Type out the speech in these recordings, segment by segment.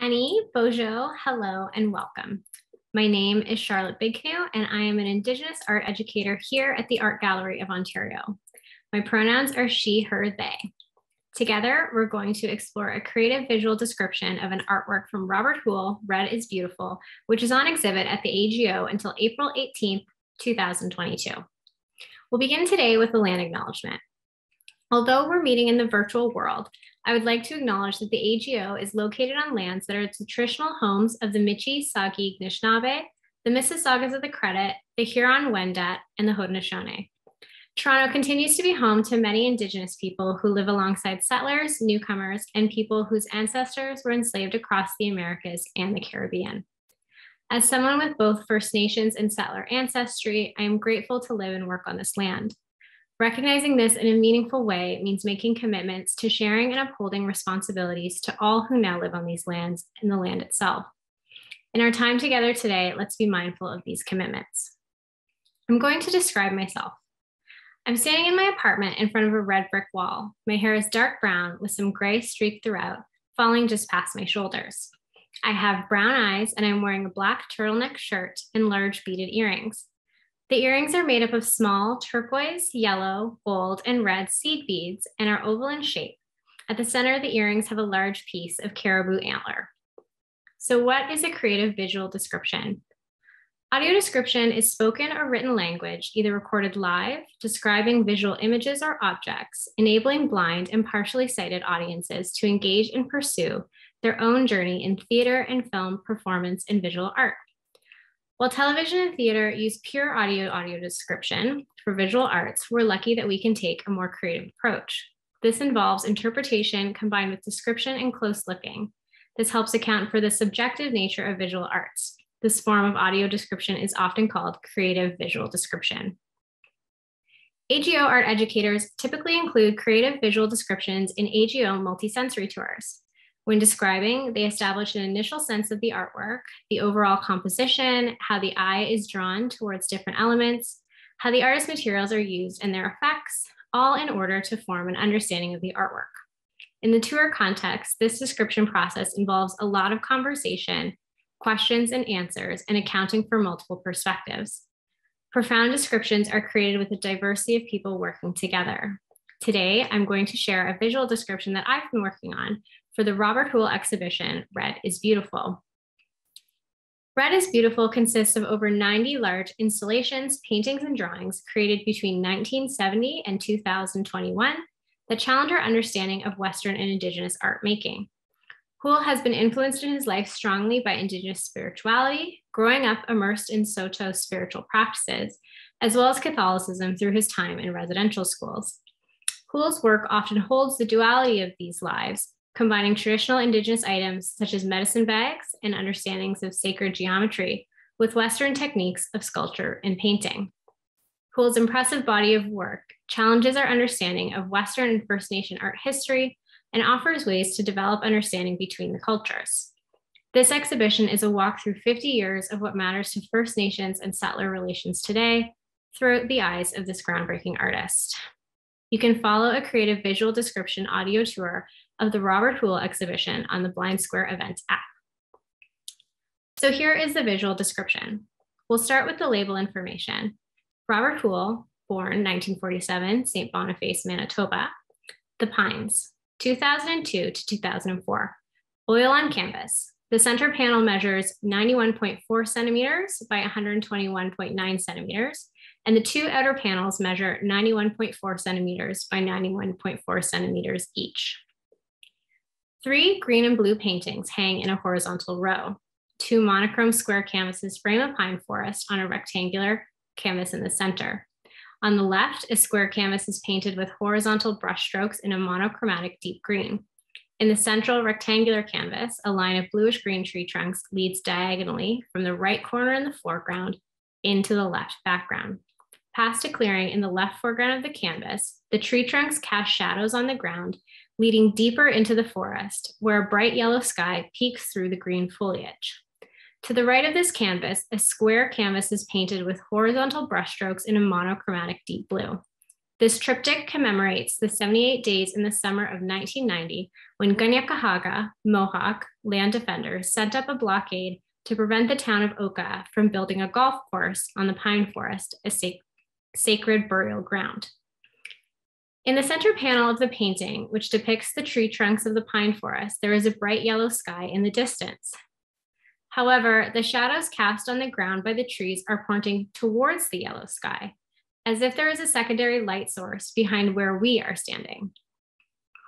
Aaniin, Boozhoo, hello and welcome. My name is Charlotte Big Canoe and I am an Indigenous art educator here at the Art Gallery of Ontario. My pronouns are she, her, they. Together, we're going to explore a creative visual description of an artwork from Robert Houle, Red is Beautiful, which is on exhibit at the AGO until April 18th, 2022. We'll begin today with the land acknowledgement. Although we're meeting in the virtual world, I would like to acknowledge that the AGO is located on lands that are the traditional homes of the Michi, Saagiig, Anishinaabe, the Mississaugas of the Credit, the Huron-Wendat, and the Haudenosaunee. Toronto continues to be home to many Indigenous people who live alongside settlers, newcomers, and people whose ancestors were enslaved across the Americas and the Caribbean. As someone with both First Nations and settler ancestry, I am grateful to live and work on this land. Recognizing this in a meaningful way means making commitments to sharing and upholding responsibilities to all who now live on these lands and the land itself. In our time together today, let's be mindful of these commitments. I'm going to describe myself. I'm standing in my apartment in front of a red brick wall. My hair is dark brown with some gray streak throughout, falling just past my shoulders. I have brown eyes and I'm wearing a black turtleneck shirt and large beaded earrings. The earrings are made up of small turquoise, yellow, gold, and red seed beads and are oval in shape. At the center of the earrings have a large piece of caribou antler. So what is a creative visual description? Audio description is spoken or written language, either recorded live, describing visual images or objects, enabling blind and partially sighted audiences to engage and pursue their own journey in theater and film performance and visual art. While television and theater use pure audio audio description for visual arts, we're lucky that we can take a more creative approach. This involves interpretation combined with description and close looking. This helps account for the subjective nature of visual arts. This form of audio description is often called creative visual description. AGO art educators typically include creative visual descriptions in AGO multisensory tours. When describing, they establish an initial sense of the artwork, the overall composition, how the eye is drawn towards different elements, how the artist's materials are used and their effects, all in order to form an understanding of the artwork. In the tour context, this description process involves a lot of conversation, questions and answers, and accounting for multiple perspectives. Profound descriptions are created with a diversity of people working together. Today, I'm going to share a visual description that I've been working on for the Robert Houle exhibition, Red is Beautiful. Red is Beautiful consists of over 90 large installations, paintings, and drawings created between 1970 and 2021 that challenge our understanding of Western and Indigenous art making. Houle has been influenced in his life strongly by Indigenous spirituality, growing up immersed in Saulteaux spiritual practices, as well as Catholicism through his time in residential schools. Houle's work often holds the duality of these lives, combining traditional Indigenous items such as medicine bags and understandings of sacred geometry with Western techniques of sculpture and painting. Houle's impressive body of work challenges our understanding of Western and First Nation art history and offers ways to develop understanding between the cultures. This exhibition is a walk through 50 years of what matters to First Nations and settler relations today through the eyes of this groundbreaking artist. You can follow a creative visual description audio tour of the Robert Houle exhibition on the BlindSquare Events app. So here is the visual description. We'll start with the label information. Robert Houle, born 1947, St. Boniface, Manitoba. The Pines, 2002 to 2004. Oil on canvas. The center panel measures 91.4 centimeters by 121.9 centimeters, and the two outer panels measure 91.4 centimeters by 91.4 centimeters each. Three green and blue paintings hang in a horizontal row. Two monochrome square canvases frame a pine forest on a rectangular canvas in the center. On the left, a square canvas is painted with horizontal brushstrokes in a monochromatic deep green. In the central rectangular canvas, a line of bluish green tree trunks leads diagonally from the right corner in the foreground into the left background. Past a clearing in the left foreground of the canvas, the tree trunks cast shadows on the ground leading deeper into the forest, where a bright yellow sky peeks through the green foliage. To the right of this canvas, a square canvas is painted with horizontal brushstrokes in a monochromatic deep blue. This triptych commemorates the 78 days in the summer of 1990 when Kanien'kehá:ka, Mohawk land defenders set up a blockade to prevent the town of Oka from building a golf course on the pine forest, a sac sacred burial ground. In the center panel of the painting, which depicts the tree trunks of the pine forest, there is a bright yellow sky in the distance. However, the shadows cast on the ground by the trees are pointing towards the yellow sky, as if there is a secondary light source behind where we are standing.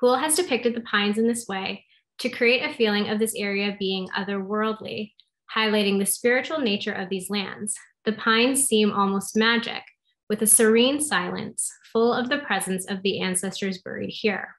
Houle has depicted the pines in this way to create a feeling of this area being otherworldly, highlighting the spiritual nature of these lands. The pines seem almost magic, with a serene silence, full of the presence of the ancestors buried here.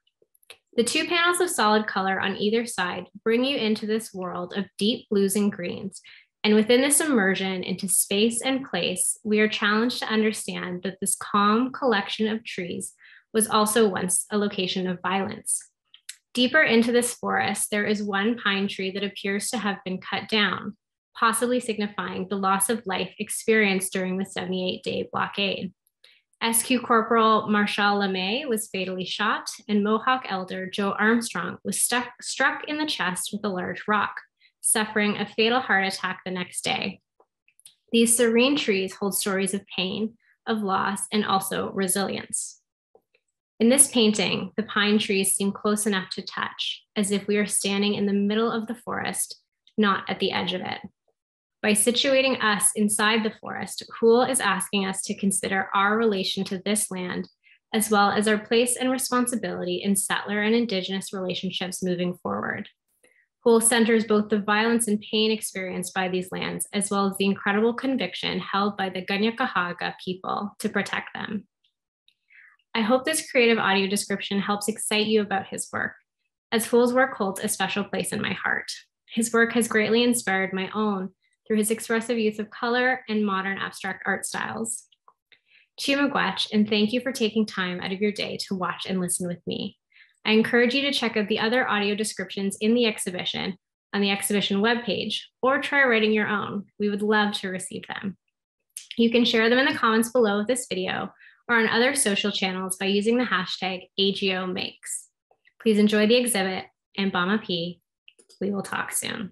The two panels of solid color on either side bring you into this world of deep blues and greens. And within this immersion into space and place, we are challenged to understand that this calm collection of trees was also once a location of violence. Deeper into this forest, there is one pine tree that appears to have been cut down, possibly signifying the loss of life experienced during the 78 day blockade. SQ Corporal Marcel Lemay was fatally shot, and Mohawk Elder Joe Armstrong was struck in the chest with a large rock, suffering a fatal heart attack the next day. These serene trees hold stories of pain, of loss, and also resilience. In this painting, the pine trees seem close enough to touch, as if we are standing in the middle of the forest, not at the edge of it. By situating us inside the forest, Houle is asking us to consider our relation to this land, as well as our place and responsibility in settler and Indigenous relationships moving forward. Houle centers both the violence and pain experienced by these lands, as well as the incredible conviction held by the Kanien'kehá:ka people to protect them. I hope this creative audio description helps excite you about his work, as Houle's work holds a special place in my heart. His work has greatly inspired my own through his expressive use of color and modern abstract art styles. Chi-miigwech, and thank you for taking time out of your day to watch and listen with me. I encourage you to check out the other audio descriptions in the exhibition on the exhibition webpage, or try writing your own. We would love to receive them. You can share them in the comments below of this video or on other social channels by using the hashtag AGO Makes. Please enjoy the exhibit and Baamaapii. We will talk soon.